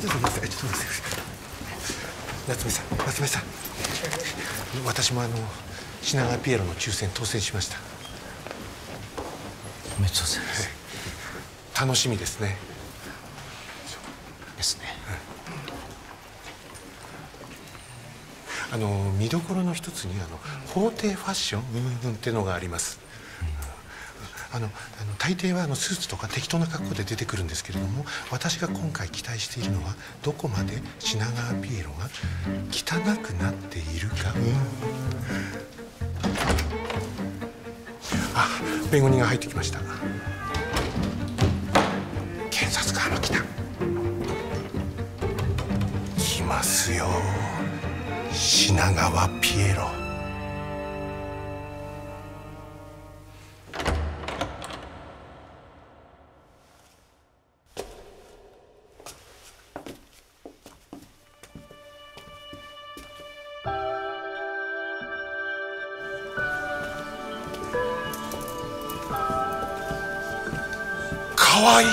ちょっと待ってちょっと待って夏目さん夏目さん私もあの品川ピエロの抽選当選しましたおめでとうございます楽しみですねですねあの見どころの一つにあの法廷ファッション？うんうんってのがあります。あのあの大抵はあのスーツとか適当な格好で出てくるんですけれども私が今回期待しているのはどこまで品川ピエロが汚くなっているか、あ弁護人が入ってきました。検察官も来た。来ますよ品川ピエロ。かわい。い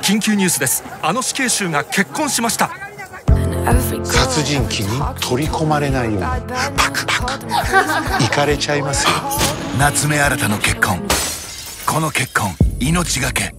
緊急ニュースです。あの死刑囚が結婚しました。殺人鬼に取り込まれないように。パクパク。行かれちゃいますよ。夏目新の結婚。この結婚命がけ